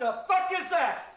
The fuck is that?